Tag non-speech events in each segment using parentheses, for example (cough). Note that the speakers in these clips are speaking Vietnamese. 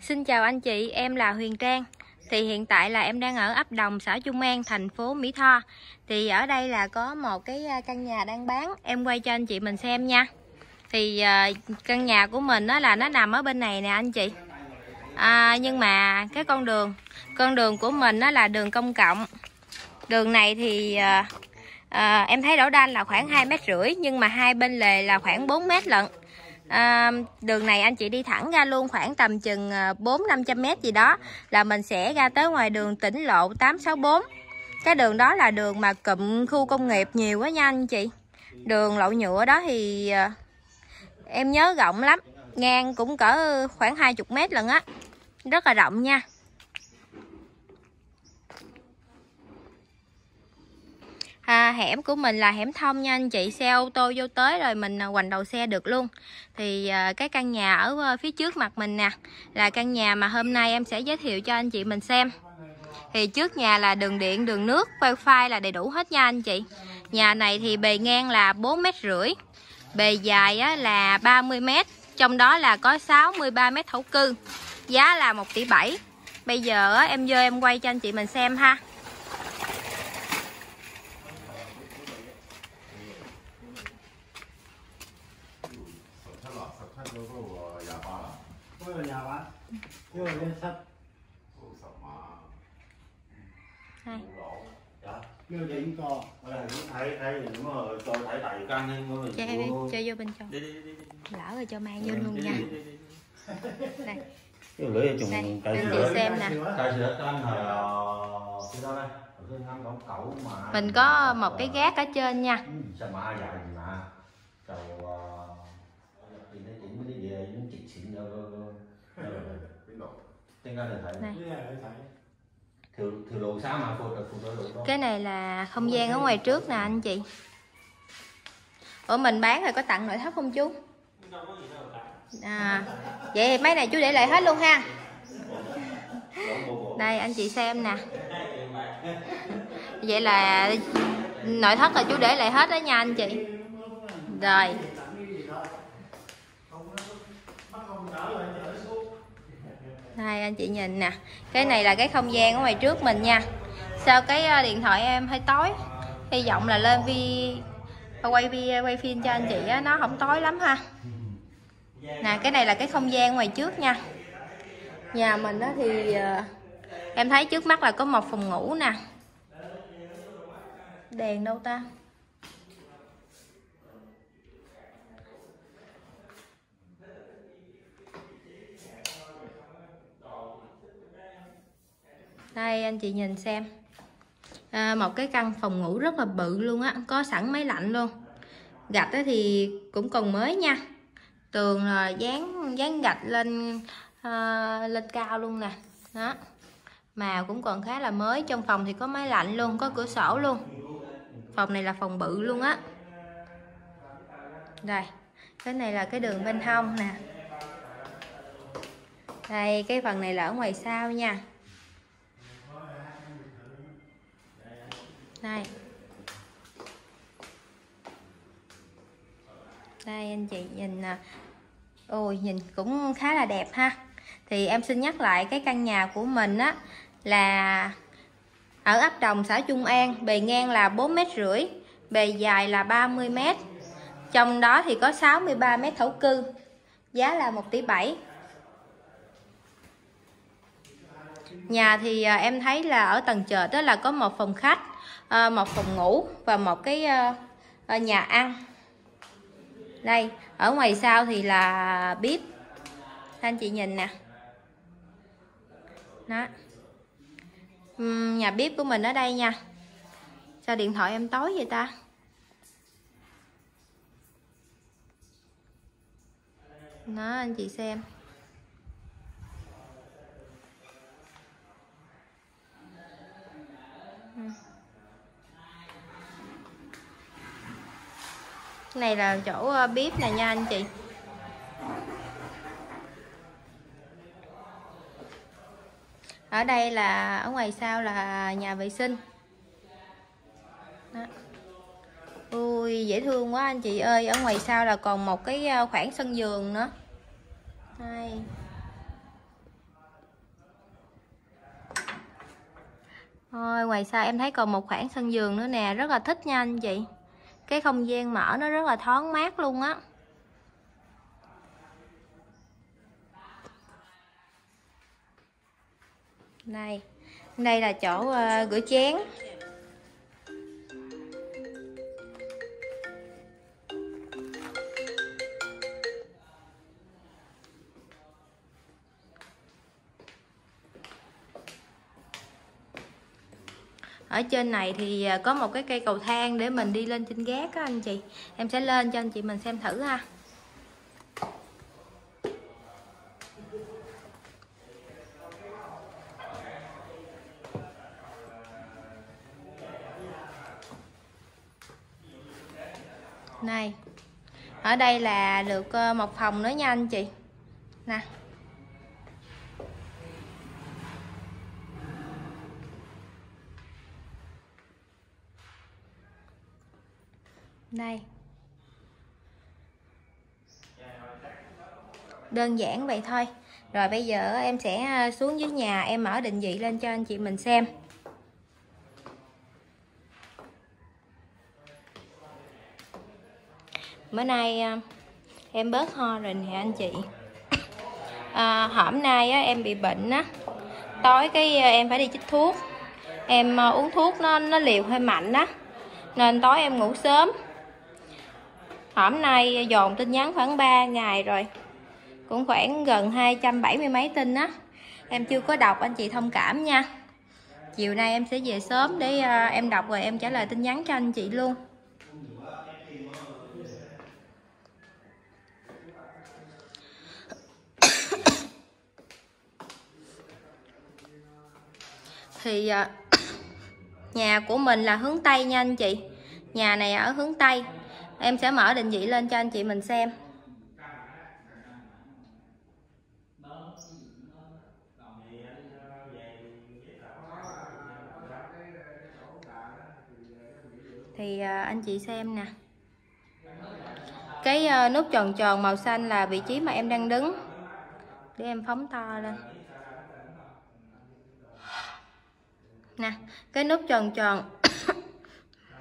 Xin chào anh chị, em là Huyền Trang. Thì hiện tại là em đang ở ấp Đồng, xã Trung An, thành phố Mỹ Tho. Thì ở đây là có một cái à, căn nhà đang bán, em quay cho anh chị mình xem nha. Thì à, căn nhà của mình đó là nó nằm ở bên này nè anh chị. À, nhưng mà cái con đường, con đường của mình đó là đường công cộng. Đường này thì à, à em thấy đổ đanh là khoảng 2 mét rưỡi nhưng mà hai bên lề là khoảng 4 mét lận à, đường này anh chị đi thẳng ra luôn khoảng tầm chừng à, 4 500 mét gì đó là mình sẽ ra tới ngoài đường tỉnh lộ 864 cái đường đó là đường mà cụm khu công nghiệp nhiều quá nha anh chị. Đường lộ nhựa đó thì à, em nhớ rộng lắm ngang cũng cỡ khoảng 20 mét lần á. Rất là rộng nha. À, hẻm của mình là hẻm thông nha anh chị. Xe ô tô vô tới rồi mình à, hoành đầu xe được luôn. Thì à, cái căn nhà ở à, phía trước mặt mình nè là căn nhà mà hôm nay em sẽ giới thiệu cho anh chị mình xem. Thì trước nhà là đường điện đường nước wifi là đầy đủ hết nha anh chị. Nhà này thì bề ngang là 4 mét rưỡi bề dài á, là 30 mét trong đó là có 63 mét thổ cư giá là 1 tỷ 7 bây giờ á, em vô em quay cho anh chị mình xem ha. Cái rồi cho, vô bên trong. Lỡ rồi cho mang vô luôn nha. Đây. Cái lưỡi trùng đây cây xem nè. Cây sữa trên hồi cái đó đây mình có một cái gác ở trên nha. Ừ, sao mà dài gì mà rồi thì nó chỉ mới đi về nó chỉ xịn rồi tên ra được thấy. Này. Thường thường lộ sáng mà phôi được phôi được đó cái này là không gian ở ngoài trước nè anh chị. Ủa mình bán rồi có tặng nội thất không chú? À vậy thì mấy này chú để lại hết luôn ha. Đây anh chị xem nè. (laughs) Vậy là nội thất là chú để lại hết đó nha anh chị. Rồi đây anh chị nhìn nè. Cái này là cái không gian ở ngoài trước mình nha. Sao cái à, điện thoại em hơi tối. Hy vọng là lên vi à, quay vi à, quay phim cho anh chị á, nó không tối lắm ha. Nè, cái này là cái không gian ngoài trước nha. Nhà mình đó thì em thấy trước mắt là có một phòng ngủ nè. Đèn đâu ta? Đây anh chị nhìn xem. À, một cái căn phòng ngủ rất là bự luôn á có sẵn máy lạnh luôn. Gạch thì cũng còn mới nha. Tường là dán dán gạch lên à, lên cao luôn nè. Đó. Màu cũng còn khá là mới trong phòng thì có máy lạnh luôn có cửa sổ luôn. Phòng này là phòng bự luôn á. Đây cái này là cái đường bên hông nè. Đây cái phần này là ở ngoài sau nha. Đây đây, anh chị nhìn nè. Ôi, nhìn cũng khá là đẹp ha. Thì em xin nhắc lại cái căn nhà của mình á, là ở ấp Đồng, xã Trung An. Bề ngang là 4 mét rưỡi, bề dài là 30 mét. Trong đó thì có 63 mét thổ cư, giá là 1 tỷ 7 nhà thì à, em thấy là ở tầng trệt đó là có một phòng khách à, một phòng ngủ và một cái à, à, nhà ăn. Đây ở ngoài sau thì là bếp. Anh chị nhìn nè. Đó. Nhà bếp của mình ở đây nha. Sao điện thoại em tối vậy ta? Đó anh chị xem. Hmm. này là chỗ ờ, bếp này nha anh chị. Ở đây là ở ngoài sau là nhà vệ sinh. Đó. ui dễ thương quá anh chị ơi ở ngoài sau là còn một cái ờ, khoảng sân vườn nữa. Đây. Ôi, ngoài sau em thấy còn một khoảng sân vườn nữa nè rất là thích nha anh chị. Cái không gian mở nó rất là thoáng mát luôn á. Đây Đây là chỗ uh, rửa chén. Ở trên này thì à, có một cái cây cầu thang để mình đi lên trên gác á anh chị. Em sẽ lên cho anh chị mình xem thử ha. Này, ở đây là được ờ, một phòng nữa nha anh chị. Nè. Đây đơn giản vậy thôi. Rồi bây giờ em sẽ à, xuống dưới nhà em mở định vị lên cho anh chị mình xem. Bữa nay à, em bớt ho rồi nè anh chị. À, hôm nay á, em bị bệnh á. Tối cái à, em phải đi chích thuốc. Em uống thuốc nó nó liều hơi mạnh á. Nên tối em ngủ sớm hôm nay dồn tin nhắn khoảng 3 ngày rồi. Cũng khoảng gần 270 mấy tin á. Em chưa có đọc anh chị thông cảm nha. Chiều nay em sẽ về sớm để uh, em đọc rồi em trả lời tin nhắn cho anh chị luôn. (coughs) Thì uh, (coughs) nhà của mình là hướng tây nha anh chị. Nhà này ở hướng tây em sẽ mở định vị lên cho anh chị mình xem. Thì à, anh chị xem nè. Cái à, nút tròn tròn màu xanh là vị trí mà em đang đứng. Để em phóng to lên. Nè, cái nút tròn tròn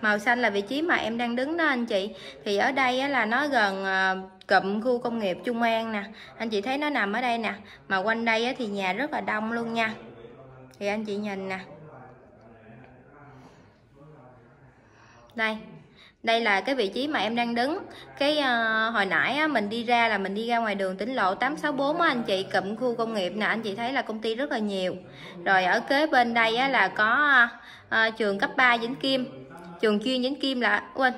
màu xanh là vị trí mà em đang đứng đó anh chị. Thì ở đây á, là nó gần ờ, cụm khu công nghiệp Trung An nè. Anh chị thấy nó nằm ở đây nè. Mà quanh đây á, thì nhà rất là đông luôn nha. Thì anh chị nhìn nè. Đây. Đây là cái vị trí mà em đang đứng. Cái uh, hồi nãy á, mình đi ra là mình đi ra ngoài đường tỉnh lộ 864 á, anh chị cụm khu công nghiệp nè. Anh chị thấy là công ty rất là nhiều. Rồi ở kế bên đây á, là có uh, trường cấp 3 Vĩnh Kim trường chuyên Vĩnh Kim là quên,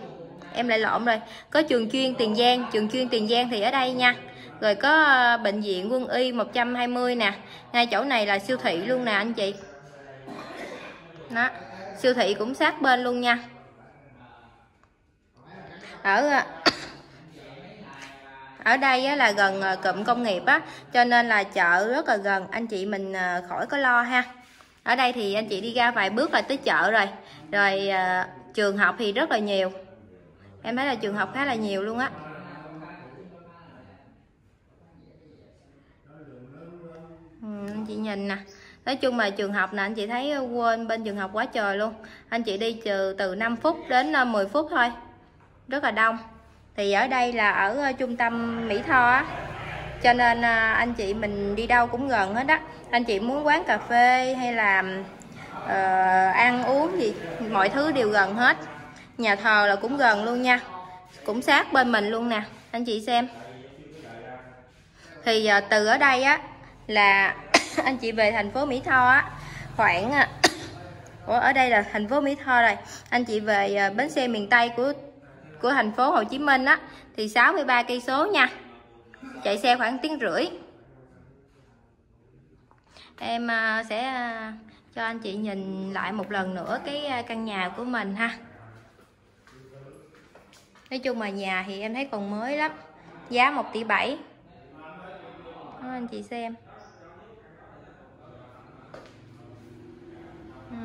em lại lộn rồi. Có trường chuyên Tiền Giang, trường chuyên Tiền Giang thì ở đây nha. Rồi có ờ, bệnh viện quân y 120 nè. Ngay chỗ này là siêu thị luôn nè anh chị. Đó, siêu thị cũng sát bên luôn nha. Ở ờ, ở đây là gần ờ, cụm công nghiệp á, cho nên là chợ rất là gần. Anh chị mình khỏi có lo ha. Ở đây thì anh chị đi ra vài bước là tới chợ rồi. Rồi trường học thì rất là nhiều. Em thấy là trường học khá là nhiều luôn á. Ừ, anh chị nhìn nè. Nói chung là trường học nè anh chị thấy quên bên trường học quá trời luôn. Anh chị đi trừ từ 5 phút đến ờ, 10 phút thôi. Rất là đông. Thì ở đây là ở ờ, trung tâm Mỹ Tho á. Cho nên ờ, anh chị mình đi đâu cũng gần hết á. Anh chị muốn quán cà phê hay là uh, ăn uống gì mọi thứ đều gần hết. Nhà thờ là cũng gần luôn nha. Cũng sát bên mình luôn nè anh chị xem. Thì uh, từ ở đây á là (coughs) anh chị về thành phố Mỹ Tho á khoảng ờ, (coughs) Ủa, ở đây là thành phố Mỹ Tho rồi. Anh chị về uh, bến xe miền Tây của của thành phố Hồ Chí Minh á thì 63 cây số nha. Chạy xe khoảng tiếng rưỡi. Em uh, sẽ uh, cho anh chị nhìn lại một lần nữa cái à, căn nhà của mình ha. Nói chung mà nhà thì em thấy còn mới lắm. Giá 1 tỷ 7 đó, anh chị xem. Ừ.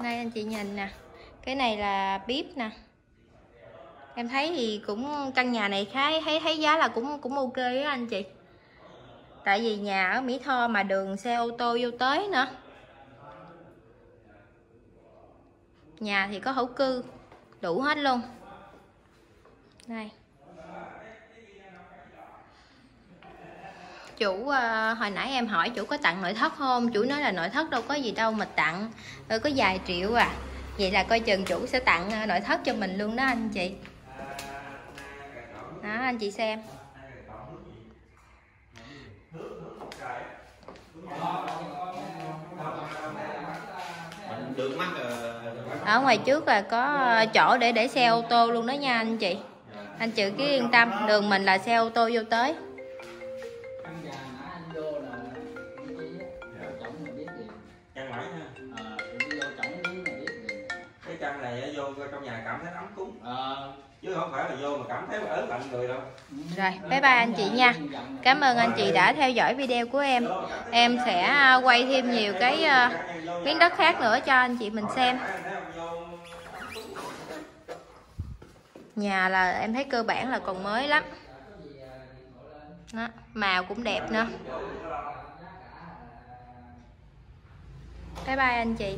đây anh chị nhìn nè. Cái này là bếp nè. Em thấy thì cũng căn nhà này khá thấy thấy giá là cũng cũng ok á anh chị tại vì nhà ở Mỹ Tho mà đường xe ô tô vô tới nữa. Nhà thì có hữu cư, đủ hết luôn. Đây. Chủ ờ, hồi nãy em hỏi chủ có tặng nội thất không? Chủ nói là nội thất đâu có gì đâu mà tặng. Ờ, có vài triệu à. Vậy là coi chừng chủ sẽ tặng ờ, nội thất cho mình luôn đó anh chị. Đó, anh chị xem Mình được mắt ờ, ở ngoài trước là có chỗ để để xe ô tô luôn đó nha anh chị. Anh chị cứ yên tâm đường mình là xe ô tô vô tới. Ờ căn này á, vô trong nhà cảm thấy ấm cúng. Ờ chứ không phải là vô mà cảm thấy ớn lạnh người đâu. Rồi bye bye anh chị nha. Cảm ơn anh chị đã theo dõi video của em. Em sẽ à, quay thêm nhiều cái à, miếng đất khác nữa cho anh chị mình xem. Nhà là em thấy cơ bản là còn mới lắm. Đó, màu cũng đẹp nữa. Bye bye anh chị.